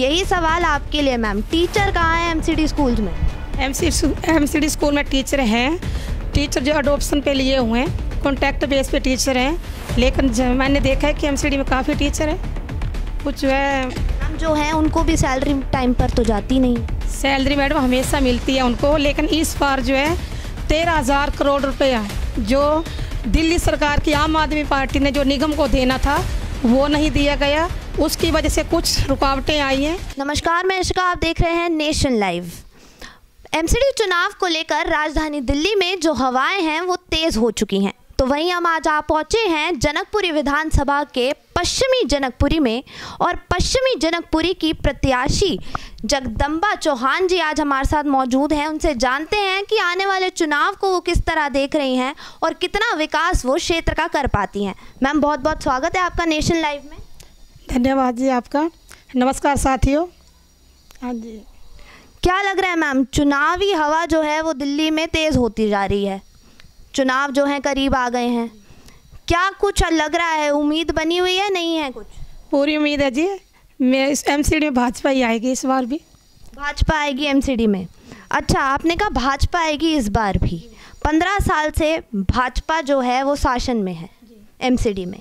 यही सवाल आपके लिए मैम। टीचर कहाँ है एमसीडी स्कूल्स में? एम सी स्कूल में टीचर हैं। टीचर जो अडोप्शन पे लिए हुए हैं कॉन्टैक्ट बेस पे टीचर हैं। लेकिन मैंने देखा है कि एम सी डी में काफ़ी टीचर हैं। कुछ जो है मैम जो है उनको भी सैलरी टाइम पर तो जाती नहीं सैलरी मैडम हमेशा मिलती है उनको। लेकिन इस बार जो है तेरह हज़ार करोड़ रुपया जो दिल्ली सरकार की आम आदमी पार्टी ने जो निगम को देना था वो नहीं दिया गया। उसकी वजह से कुछ रुकावटें आई हैं। नमस्कार, मैं इशिका आप देख रहे हैं नेशन लाइव। एमसीडी चुनाव को लेकर राजधानी दिल्ली में जो हवाएँ हैं, वो तेज हो चुकी हैं। तो वहीं हम आज आ पहुँचे हैं जनकपुरी विधानसभा के पश्चिमी जनकपुरी में और पश्चिमी जनकपुरी की प्रत्याशी जगदम्बा चौहान जी आज हमारे साथ मौजूद हैं। उनसे जानते हैं कि आने वाले चुनाव को वो किस तरह देख रही हैं और कितना विकास वो क्षेत्र का कर पाती हैं। मैम बहुत बहुत स्वागत है आपका नेशन लाइव में। धन्यवाद जी आपका। नमस्कार साथियों। हाँ जी। क्या लग रहा है मैम चुनावी हवा जो है वो दिल्ली में तेज़ होती जा रही है? चुनाव जो है करीब आ गए हैं। क्या कुछ लग रहा है? उम्मीद बनी हुई है? नहीं है कुछ? पूरी उम्मीद है जी। मैं एम में भाजपा ही आएगी इस बार भी। भाजपा आएगी एमसीडी में। अच्छा आपने कहा भाजपा आएगी इस बार भी। पंद्रह साल से भाजपा जो है वो शासन में है एमसीडी में।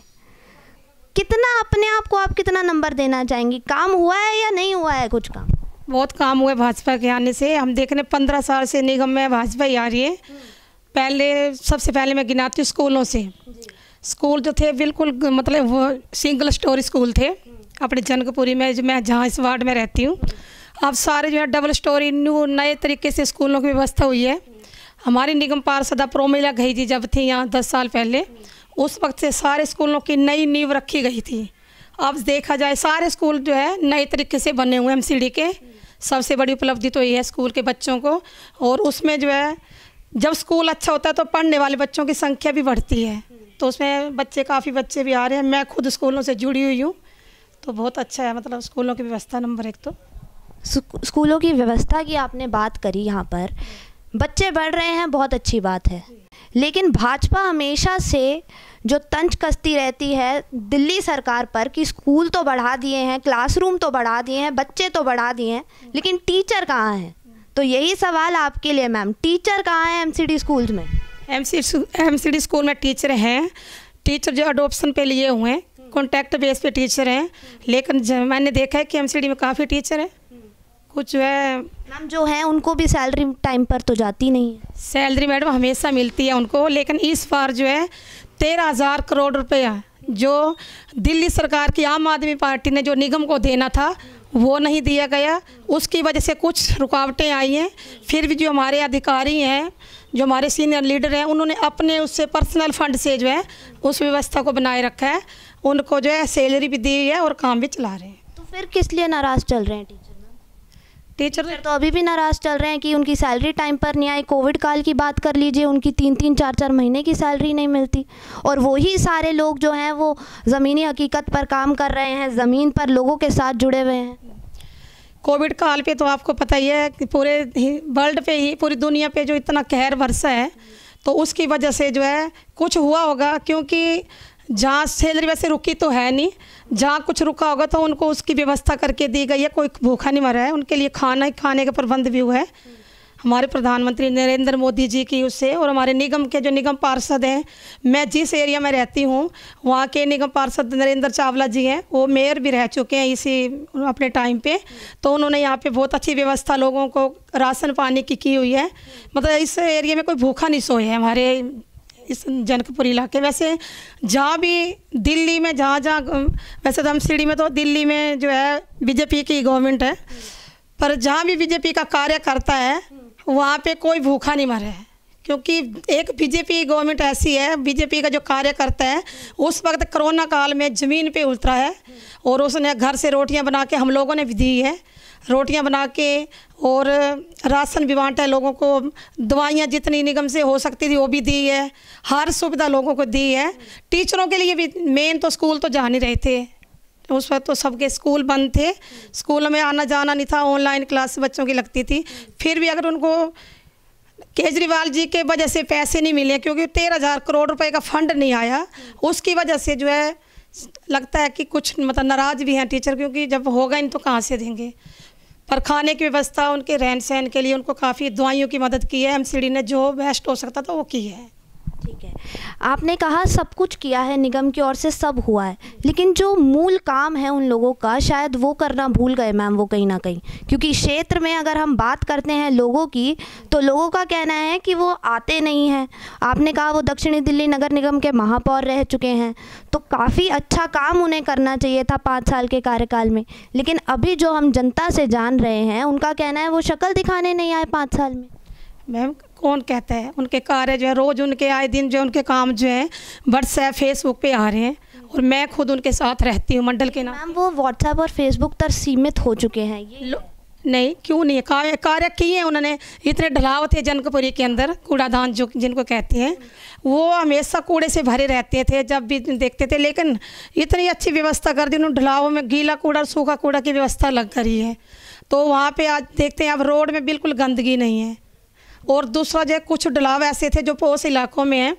कितना अपने आप को आप कितना नंबर देना चाहेंगी? काम हुआ है या नहीं हुआ है कुछ काम? बहुत काम हुआ है भाजपा के आने से। हम देख रहे पंद्रह साल से निगम में भाजपा ही आ रही है। पहले, सबसे पहले मैं गिनाती हूँ स्कूलों से। स्कूल जो थे, बिल्कुल मतलब वो सिंगल स्टोरी स्कूल थे। अपने जनकपुरी में जो मैं, जहाँ इस वार्ड में रहती हूँ। अब सारे जो है डबल स्टोरी न्यू नए तरीके से स्कूलों की व्यवस्था हुई है। हमारी निगम पार्षदा प्रोमिला गई जी जब थी यहाँ दस साल पहले, उस वक्त से सारे स्कूलों की नई नींव रखी गई थी। अब देखा जाए, सारे स्कूल जो है, नए तरीके से बने हुए एमसीडी के। सबसे बड़ी उपलब्धि तो ये है स्कूल के बच्चों को। और उसमें जो है जब स्कूल अच्छा होता है तो पढ़ने वाले बच्चों की संख्या भी बढ़ती है। तो उसमें बच्चे, काफ़ी बच्चे भी आ रहे हैं। मैं खुद स्कूलों से जुड़ी हुई हूँ तो बहुत अच्छा है मतलब स्कूलों की व्यवस्था नंबर एक तो। स्कूलों की व्यवस्था की आपने बात करी यहाँ पर। बच्चे बढ़ रहे हैं, बहुत अच्छी बात है। लेकिन भाजपा हमेशा से जो तंज कसती रहती है, दिल्ली सरकार पर कि स्कूल तो बढ़ा दिए हैं, क्लासरूम तो बढ़ा दिए हैं, बच्चे तो बढ़ा दिए हैं, लेकिन टीचर कहाँ हैं? तो यही सवाल आपके लिए मैम। टीचर कहाँ हैं एमसीडी स्कूल्स में? एम सी स्कूल में टीचर हैं। टीचर जो अडोप्शन पे लिए हुए हैं कॉन्टैक्ट बेस पे टीचर हैं। लेकिन मैंने देखा है कि एम सी डी में काफ़ी टीचर हैं। कुछ जो है मैम जो है उनको भी सैलरी टाइम पर तो जाती नहीं है। सैलरी मैडम हमेशा मिलती है उनको। लेकिन इस बार जो है तेरह हज़ार करोड़ रुपया जो दिल्ली सरकार की आम आदमी पार्टी ने जो निगम को देना था वो नहीं दिया गया। उसकी वजह से कुछ रुकावटें आई हैं। फिर भी जो हमारे अधिकारी हैं, जो हमारे सीनियर लीडर हैं, उन्होंने अपने उससे पर्सनल फंड से जो है, उस व्यवस्था को बनाए रखा है। उनको जो है सैलरी भी दी है और काम भी चला रहे हैं। तो फिर किस लिए नाराज़ चल रहे हैं टीचर? टीचर तो अभी भी नाराज़ चल रहे हैं कि उनकी सैलरी टाइम पर नहीं आई। कोविड काल की बात कर लीजिए उनकी तीन तीन चार चार महीने की सैलरी नहीं मिलती। और वही सारे लोग जो हैं वो ज़मीनी हकीकत पर काम कर रहे हैं ज़मीन पर लोगों के साथ जुड़े हुए हैं। कोविड काल पे तो आपको पता ही है कि पूरे वर्ल्ड पे ही पूरी दुनिया पे जो इतना कहर वर्षा है तो उसकी वजह से जो है कुछ हुआ होगा क्योंकि जहाँ सैलरी वैसे रुकी तो है नहीं। जहाँ कुछ रुका होगा तो उनको उसकी व्यवस्था करके दी गई है। कोई भूखा नहीं मरा है। उनके लिए खाना ही खाने का प्रबंध भी हुआ है। हमारे प्रधानमंत्री नरेंद्र मोदी जी की उससे और हमारे निगम के जो निगम पार्षद हैं, मैं जिस एरिया में रहती हूँ, वहाँ के निगम पार्षद नरेंद्र चावला जी हैं। वो मेयर भी रह चुके हैं इसी अपने टाइम पे। तो उन्होंने यहाँ पे बहुत अच्छी व्यवस्था लोगों को राशन पानी की की हुई है। मतलब इस एरिया में कोई भूखा नहीं सोए है हमारे इस जनकपुर इलाके। वैसे जहाँ भी दिल्ली में, जहाँ जहाँ, वैसे तो हम सीढ़ी में तो दिल्ली में जो है बीजेपी की गवर्नमेंट है, पर जहाँ भी बीजेपी का कार्य करता है, वहाँ पे कोई भूखा नहीं मरा है। क्योंकि एक बीजेपी गवर्नमेंट ऐसी है, बीजेपी का जो कार्य करता है, उस वक्त कोरोना काल में ज़मीन पे उतरा है, और उसने घर से रोटियाँ बना के हम लोगों ने भी दी है। रोटियाँ बना के और राशन भी बांटा है लोगों को। दवाइयाँ जितनी निगम से हो सकती थी, वो भी दी है। हर सुविधा लोगों को दी है। टीचरों के लिए भी मेन तो स्कूल तो जा नहीं रहे थे उस वक्त तो सबके स्कूल बंद थे। स्कूल में आना जाना नहीं था, ऑनलाइन क्लास बच्चों की लगती थी। फिर भी अगर उनको केजरीवाल जी के वजह से पैसे नहीं मिले, क्योंकि तेरह हज़ार करोड़ रुपए का फंड नहीं आया, उसकी वजह से जो है, लगता है कि कुछ मतलब नाराज़ भी हैं टीचर, क्योंकि जब होगा इन तो कहाँ से देंगे? पर खाने की व्यवस्था, उनके रहन सहन के लिए उनको काफ़ी दवाइयों की मदद की है। एमसीडी ने जो बेस्ट हो सकता था वो की है। ठीक है। आपने कहा सब कुछ किया है, निगम की ओर से सब हुआ है, लेकिन जो मूल काम है उन लोगों का शायद वो करना भूल गए मैम वो कहीं ना कहीं। क्योंकि क्षेत्र में अगर हम बात करते हैं लोगों की तो लोगों का कहना है कि वो आते नहीं हैं। आपने कहा वो दक्षिणी दिल्ली नगर निगम के महापौर रह चुके हैं तो काफ़ी अच्छा काम उन्हें करना चाहिए था पाँच साल के कार्यकाल में। लेकिन अभी जो हम जनता से जान रहे हैं, उनका कहना है वो शक्ल दिखाने नहीं आए पाँच साल में। मैम कौन कहता है? उनके कार्य जो है रोज़ उनके आए दिन जो उनके काम जो है व्हाट्सएप फेसबुक पे आ रहे हैं और मैं खुद उनके साथ रहती हूँ मंडल के नाम। मैम वो व्हाट्सएप और फेसबुक तक सीमित हो चुके हैं ये नहीं क्यों नहीं? कार्य कार्य किए हैं उन्होंने इतने ढलाव थे जनकपुरी के अंदर कूड़ादान जो जिनको कहते हैं वो हमेशा कूड़े से भरे रहते थे जब भी देखते थे लेकिन इतनी अच्छी व्यवस्था कर दी उन्होंने ढलावों में गीला कूड़ा और सूखा कूड़ा की व्यवस्था लग करी है। तो वहाँ पे आज देखते हैं अब रोड में बिल्कुल गंदगी नहीं है। और दूसरा जो है, कुछ डलाव ऐसे थे जो पोस इलाकों में हैं।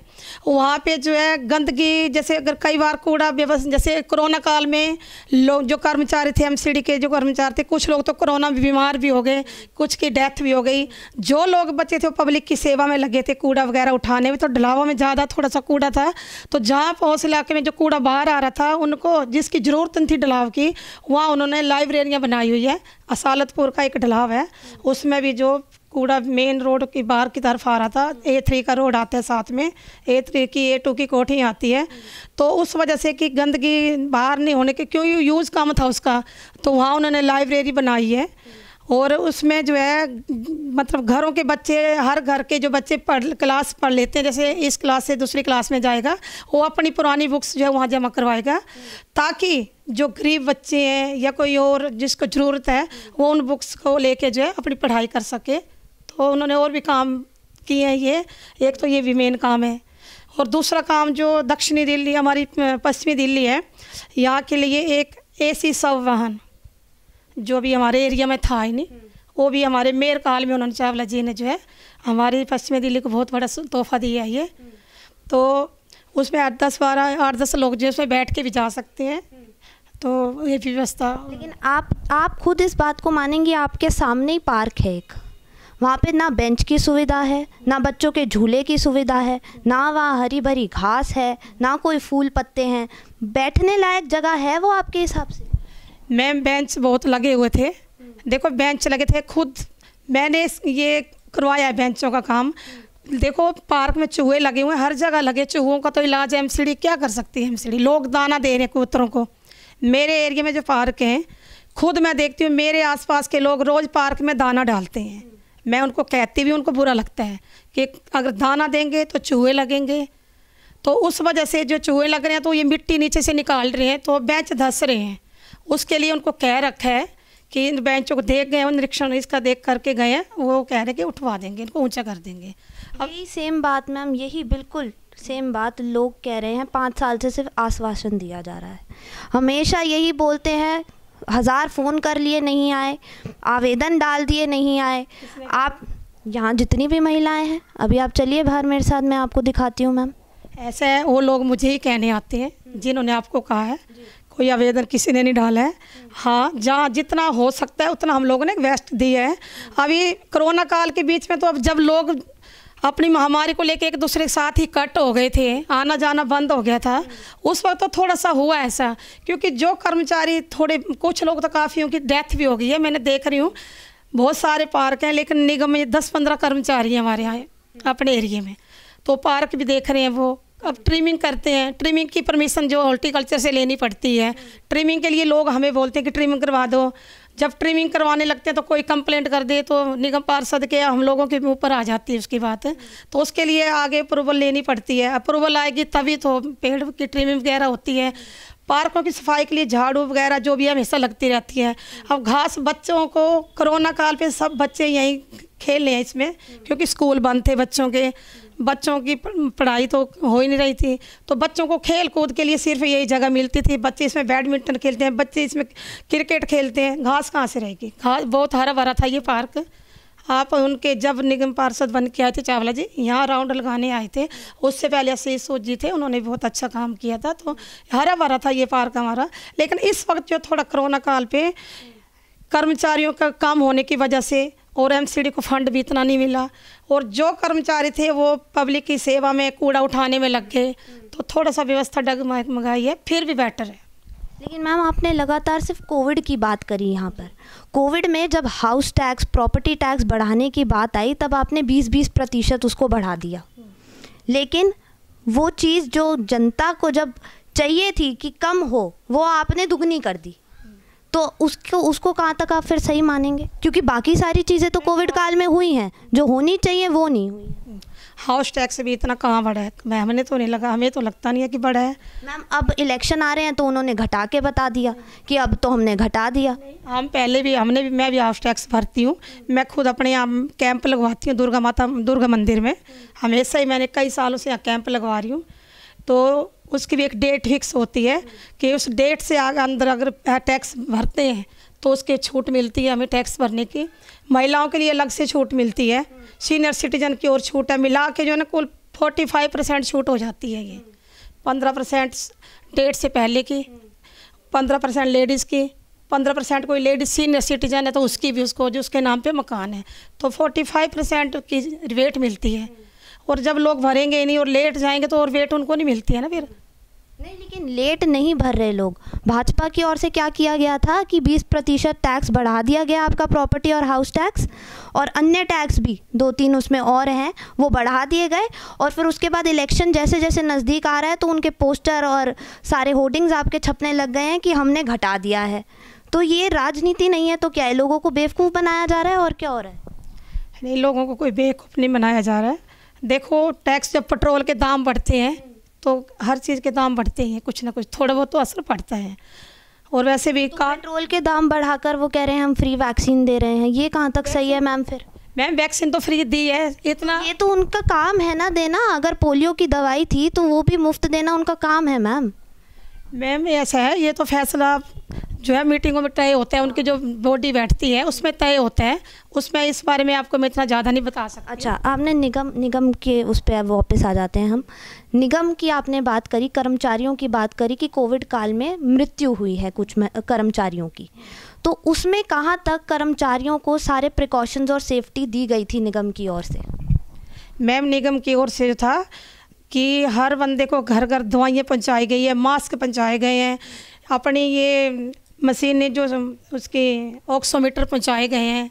वहाँ पे जो है, गंदगी, जैसे अगर कई बार कूड़ा व्यवस्था, जैसे कोरोना काल में लोग, जो कर्मचारी थे एमसीडी के जो कर्मचारी थे, कुछ लोग तो कोरोना बीमार भी हो गए, कुछ की डेथ भी हो गई। जो लोग बचे थे वो पब्लिक की सेवा में लगे थे, कूड़ा वगैरह उठाने में तो डलावों में ज़्यादा थोड़ा सा कूड़ा था। तो जहाँ पोस इलाके में जो कूड़ा बाहर आ रहा था, उनको जिसकी ज़रूरत थी डलाव की, वहाँ उन्होंने लाइब्रेरियाँ बनाई हुई है। असालतपुर का एक डलाव है, उसमें भी जो कूड़ा मेन रोड की बाहर की तरफ़ आ रहा था। ए थ्री का रोड आता है साथ में। ए थ्री की ए टू की कोठी आती है। तो उस वजह से कि गंदगी बाहर नहीं होने के क्यों यूज़ कम था उसका? तो वहाँ उन्होंने लाइब्रेरी बनाई है। और उसमें जो है मतलब घरों के बच्चे, हर घर के जो बच्चे पढ़ क्लास पढ़ लेते हैं। जैसे इस क्लास से दूसरी क्लास में जाएगा, वो अपनी पुरानी बुक्स जो है वहाँ जमा करवाएगा। ताकि जो गरीब बच्चे हैं या कोई और जिसको ज़रूरत है, वो उन बुक्स को लेके जो है अपनी पढ़ाई कर सके। तो उन्होंने और भी काम किए हैं ये। एक तो ये भी मेन काम है। और दूसरा काम जो दक्षिणी दिल्ली हमारी पश्चिमी दिल्ली है यहाँ के लिए एक एसी सब वाहन जो भी हमारे एरिया में था ही नहीं वो भी हमारे मेयर काल में उन्होंने चावला जी ने जो है हमारी पश्चिमी दिल्ली को बहुत बड़ा तोहफा दिया है ये। तो उसमें आठ दस बारह आठ दस लोग जो उसमें बैठ के भी जा सकते हैं। तो ये व्यवस्था। लेकिन आप आप खुद इस बात को मानेंगे आपके सामने ही पार्क है एक। वहाँ पे ना बेंच की सुविधा है, ना बच्चों के झूले की सुविधा है, ना वहाँ हरी भरी घास है, ना कोई फूल पत्ते हैं। बैठने लायक जगह है वो आपके हिसाब से? मैम, बेंच बहुत लगे हुए थे। देखो, बेंच लगे थे खुद। मैंने ये करवाया है बेंचों का काम। देखो, पार्क में चूहे लगे हुए हैं, हर जगह लगे। चूहों का तो इलाज एमसीडी क्या कर सकती है एमसीडी लोग दाना दे रहे हैं कबूतरों को। मेरे एरिया में जो पार्क हैं, खुद मैं देखती हूँ, मेरे आसपास के लोग रोज़ पार्क में दाना डालते हैं। मैं उनको कहती भी उनको बुरा लगता है कि अगर दाना देंगे तो चूहे लगेंगे। तो उस वजह से जो चूहे लग रहे हैं तो ये मिट्टी नीचे से निकाल रहे हैं तो बेंच धस रहे हैं। उसके लिए उनको कह रखा है कि इन बेंचों को देख गए निरीक्षण इसका देख करके गए हैं, वो कह रहे हैं कि उठवा देंगे, इनको ऊँचा कर देंगे। अब यही सेम बात मैम यही बिल्कुल सेम बात लोग कह रहे हैं, पाँच साल से सिर्फ़ आश्वासन दिया जा रहा है। हमेशा यही बोलते हैं हज़ार फ़ोन कर लिए नहीं आए आवेदन डाल दिए नहीं आए। आप यहाँ जितनी भी महिलाएँ हैं अभी आप चलिए बाहर मेरे साथ मैं आपको दिखाती हूँ मैम। ऐसा है वो लोग मुझे ही कहने आते हैं जिन्होंने आपको कहा है कोई आवेदन किसी ने नहीं डाला है। हाँ जहाँ जितना हो सकता है उतना हम लोगों ने वेस्ट दिया है। अभी कोरोना काल के बीच में तो अब जब लोग अपनी महामारी को लेकर एक दूसरे के साथ ही कट हो गए थे, आना जाना बंद हो गया था। उस वक्त तो थोड़ा सा हुआ ऐसा, क्योंकि जो कर्मचारी थोड़े, कुछ लोग तो काफ़ी की डेथ भी हो गई है मैंने देख रही हूँ। बहुत सारे पार्क हैं, लेकिन निगम में दस पंद्रह कर्मचारी हैं हमारे यहाँ, अपने एरिए में। तो पार्क भी देख रहे हैं वो। अब ट्रिमिंग करते हैं। ट्रिमिंग की परमिशन जो हॉर्टिकल्चर से लेनी पड़ती है। ट्रिमिंग के लिए लोग हमें बोलते हैं कि ट्रिमिंग करवा दो। जब ट्रिमिंग करवाने लगते हैं तो कोई कंप्लेंट कर दे तो निगम पार्षद के हम लोगों के ऊपर आ जाती है उसकी बात। तो उसके लिए आगे अप्रूवल लेनी पड़ती है। अप्रूवल आएगी तभी तो पेड़ की ट्रिमिंग वगैरह होती है। पार्कों की सफ़ाई के लिए झाड़ू वगैरह जो भी हमेशा लगती रहती है। अब घास बच्चों को कोरोना काल पे सब बच्चे यहीं खेल रहे हैं इसमें, क्योंकि स्कूल बंद थे बच्चों के। बच्चों की पढ़ाई तो हो ही नहीं रही थी। तो बच्चों को खेल कूद के लिए सिर्फ़ यही जगह मिलती थी। बच्चे इसमें बैडमिंटन खेलते हैं, बच्चे इसमें क्रिकेट खेलते हैं। घास कहाँ से रहेगी? घास बहुत हरा भरा था ये पार्क। आप उनके जब निगम पार्षद बन के आए थे चावला जी, यहाँ राउंड लगाने आए थे। उससे पहले आशीष सूद जी थे, उन्होंने बहुत अच्छा काम किया था तो हरा भरा था ये पार्क हमारा। लेकिन इस वक्त जो थोड़ा कोरोना काल पे कर्मचारियों का काम होने की वजह से और एमसीडी को फंड भी इतना नहीं मिला और जो कर्मचारी थे वो पब्लिक की सेवा में कूड़ा उठाने में लग गए। तो थोड़ा सा व्यवस्था डगमगाई है, फिर भी बेटर है। लेकिन मैम, आपने लगातार सिर्फ़ कोविड की बात करी यहाँ पर। कोविड में जब हाउस टैक्स, प्रॉपर्टी टैक्स बढ़ाने की बात आई, तब आपने 20-20 प्रतिशत उसको बढ़ा दिया। लेकिन वो चीज़ जो जनता को जब चाहिए थी कि कम हो, वो आपने दुगनी कर दी। तो उसको उसको कहाँ तक आप फिर सही मानेंगे? क्योंकि बाकी सारी चीज़ें तो कोविड काल में हुई हैं। जो होनी चाहिए, वो नहीं हुई हाउस टैक्स भी इतना कहाँ बढ़ा है? मैं हमें तो नहीं लगा हमें तो लगता नहीं है कि बढ़ा है। मैम अब इलेक्शन आ रहे हैं तो उन्होंने घटा के बता दिया कि अब तो हमने घटा दिया। हम पहले भी हमने भी मैं भी हाउस टैक्स भरती हूँ। मैं खुद अपने यहाँ कैंप लगवाती हूँ दुर्गा माता दुर्गा मंदिर में। हमेशा ही मैंने कई सालों से यहाँ कैंप लगवा रही हूँ। तो उसकी भी एक डेट फिक्स होती है कि उस डेट से आगे अंदर अगर टैक्स भरते हैं तो उसके छूट मिलती है हमें टैक्स भरने की। महिलाओं के लिए अलग से छूट मिलती है। सीनियर सिटीजन की और छूट है। मिला के जो है ना, कुल फोर्टी फाइव परसेंट छूट हो जाती है ये। पंद्रह परसेंट डेट से पहले की, पंद्रह परसेंट लेडीज़ की, पंद्रह परसेंट कोई लेडीज़ सीनियर सिटीजन है तो उसकी भी उसको, जो उसके नाम पे मकान है। तो फोर्टी फाइव परसेंट की रेट मिलती है। और जब लोग भरेंगे नहीं और लेट जाएँगे तो और वेट उनको नहीं मिलती है ना फिर। नहीं, लेकिन लेट नहीं भर रहे लोग। भाजपा की ओर से क्या किया गया था कि 20 प्रतिशत टैक्स बढ़ा दिया गया आपका प्रॉपर्टी और हाउस टैक्स, और अन्य टैक्स भी, दो तीन उसमें और हैं, वो बढ़ा दिए गए, और फिर उसके बाद इलेक्शन जैसे जैसे नज़दीक आ रहा है तो उनके पोस्टर और सारे होर्डिंग्स आपके छपने लग गए हैं कि हमने घटा दिया है। तो ये राजनीति नहीं है तो क्या है लोगों को बेवकूफ़ बनाया जा रहा है, और क्या और है? नहीं, लोगों को कोई बेवकूफ़ नहीं बनाया जा रहा है। देखो, टैक्स जब पेट्रोल के दाम बढ़ते हैं तो हर चीज़ के दाम बढ़ते ही हैं कुछ ना कुछ थोड़ा बहुत तो असर पड़ता है। और वैसे भी तो पेट्रोल के दाम बढ़ाकर वो कह रहे हैं हम फ्री वैक्सीन दे रहे हैं ये कहाँ तक सही है मैम फिर? मैम वैक्सीन तो फ्री दी है इतना ये तो उनका काम है ना देना अगर पोलियो की दवाई थी तो वो भी मुफ़्त देना उनका काम है मैम। मैम ऐसा है ये तो फैसला जो है मीटिंगों में तय होता है उनकी जो बॉडी बैठती है उसमें तय होता है। उसमें इस बारे में आपको मैं इतना ज़्यादा नहीं बता सकता। अच्छा आपने निगम निगम के उस पर वापस आ जाते हैं हम। निगम की आपने बात करी कर्मचारियों की बात करी कि कोविड काल में मृत्यु हुई है कुछ कर्मचारियों की। तो उसमें कहाँ तक कर्मचारियों को सारे प्रिकॉशंस और सेफ्टी दी गई थी निगम की ओर से? मैम निगम की ओर से जो था कि हर बंदे को घर घर दवाइयाँ पहुँचाई गई है मास्क पहुँचाए गए हैं। अपनी ये मशीनें जो उसके ऑक्सोमीटर पहुँचाए गए हैं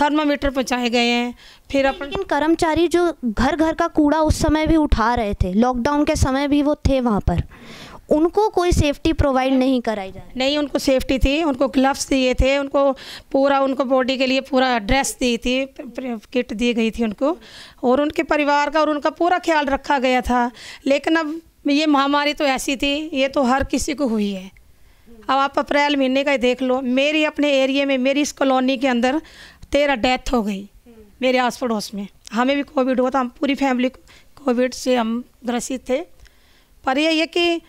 थर्मामीटर पहुँचाए गए हैं फिर अपन लेकिन कर्मचारी जो घर घर का कूड़ा उस समय भी उठा रहे थे लॉकडाउन के समय भी वो थे वहाँ पर उनको कोई सेफ्टी प्रोवाइड नहीं कराई जा रही। नहीं उनको सेफ्टी थी उनको ग्लव्स दिए थे उनको पूरा उनको बॉडी के लिए पूरा ड्रेस दी थी किट दी गई थी उनको और उनके परिवार का और उनका पूरा ख्याल रखा गया था। लेकिन अब ये महामारी तो ऐसी थी ये तो हर किसी को हुई है। अब आप अप्रैल महीने का ही देख लो। मेरी अपने एरिया में, मेरी इस कॉलोनी के अंदर तेरह डेथ हो गई मेरे आस पड़ोस में। हमें भी कोविड हुआ था, हम पूरी फैमिली कोविड से हम ग्रसित थे। पर यह कि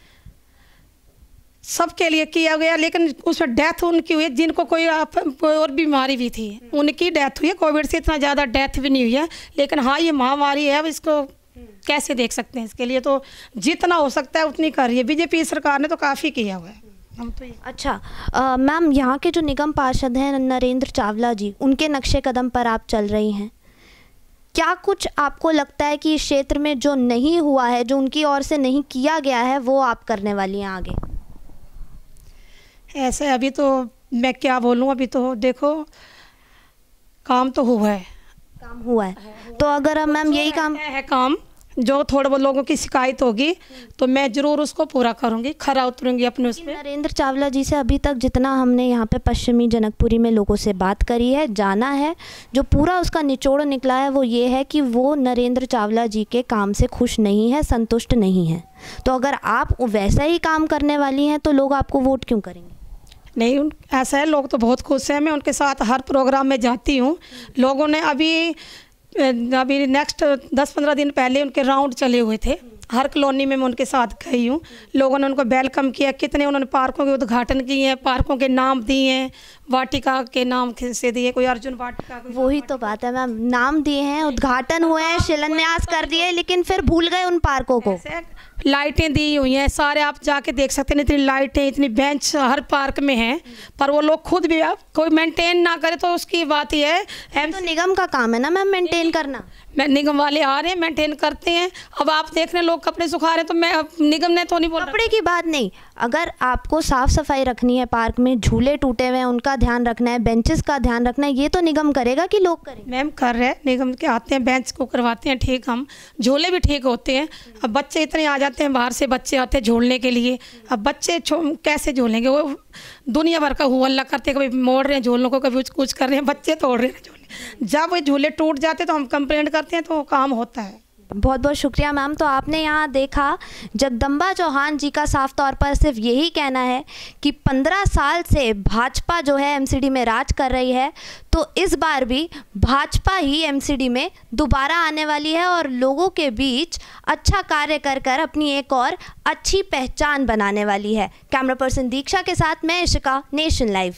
सबके लिए किया गया, लेकिन उसमें डेथ उनकी हुई, जिनको कोई कोई और बीमारी भी थी, उनकी डेथ हुई है। कोविड से इतना ज़्यादा डेथ भी नहीं हुई है, लेकिन हाँ ये महामारी है, अब इसको कैसे देख सकते हैं? इसके लिए तो जितना हो सकता है उतनी कर रही है। बीजेपी सरकार ने तो काफ़ी किया हुआ है। हम तो अच्छा मैम यहाँ के जो निगम पार्षद हैं नरेंद्र चावला जी उनके नक्शे कदम पर आप चल रही हैं। क्या कुछ आपको लगता है कि इस क्षेत्र में जो नहीं हुआ है जो उनकी ओर से नहीं किया गया है वो आप करने वाली हैं आगे? ऐसे अभी तो मैं क्या बोलूँ अभी तो देखो काम तो हुआ है। काम हुआ है। तो अगर मैम यही काम है, है काम जो थोड़े बहुत लोगों की शिकायत होगी तो मैं ज़रूर उसको पूरा करूँगी खरा उतरूँगी अपने उसमें नरेंद्र चावला जी से अभी तक जितना हमने यहाँ पे पश्चिमी जनकपुरी में लोगों से बात करी है जाना है जो पूरा उसका निचोड़ निकला है वो ये है कि वो नरेंद्र चावला जी के काम से खुश नहीं है संतुष्ट नहीं है। तो अगर आप वैसा ही काम करने वाली हैं तो लोग आपको वोट क्यों करेंगे? नहीं ऐसा है लोग तो बहुत खुश हैं मैं उनके साथ हर प्रोग्राम में जाती हूँ। लोगों ने अभी अभी नेक्स्ट दस पंद्रह दिन पहले उनके राउंड चले हुए थे। हर कॉलोनी में मैं उनके साथ गई हूँ। लोगों ने उनको वेलकम किया। कितने उन्होंने पार्कों के उद्घाटन किए हैं पार्कों के नाम दिए हैं वाटिका के नाम से दिए कोई अर्जुन वाटिका वही तो बात है मैम। नाम दिए हैं उद्घाटन हुए हैं शिलान्यास कर दिए लेकिन फिर भूल गए उन पार्कों को। लाइटें दी हुई हैं सारे आप जाके देख सकते हैं इतनी लाइटें इतनी बेंच हर पार्क में हैं पर वो लोग खुद भी आप कोई मेंटेन ना करे तो उसकी बात ही है। एम तो निगम का काम है ना मैम मेंटेन करना? मैं निगम वाले आ रहे हैं मेंटेन करते हैं। अब आप देख रहे हैं लोग कपड़े सुखा रहे हैं तो मैं निगम ने तो नहीं बोला। कपड़े की बात नहीं अगर आपको साफ़ सफ़ाई रखनी है पार्क में झूले टूटे हुए हैं उनका ध्यान रखना है बेंचेस का ध्यान रखना है ये तो निगम करेगा कि लोग करेंगे मैम कर रहे हैं निगम के आते हैं बेंच को करवाते हैं ठीक हम झूले भी ठीक होते हैं। अब बच्चे इतने आ जाते हैं बाहर से बच्चे आते हैं झोलने के लिए। अब बच्चे कैसे झोलेंगे? वो दुनिया भर का हुआ करते कभी मोड़ रहे हैं झूलों को, कभी कुछ कर रहे हैं, बच्चे तोड़ रहे हैं झोले जब वो झूले टूट जाते तो हम कंप्लेंट करते हैं तो काम होता है। बहुत बहुत शुक्रिया मैम। तो आपने यहाँ देखा, जगदम्बा चौहान जी का साफ़ तौर पर सिर्फ़ यही कहना है कि पंद्रह साल से भाजपा जो है एमसीडी में राज कर रही है तो इस बार भी भाजपा ही एमसीडी में दोबारा आने वाली है और लोगों के बीच अच्छा कार्य कर कर अपनी एक और अच्छी पहचान बनाने वाली है। कैमरा पर्सन दीक्षा के साथ मैं इशिका, नेशन लाइव।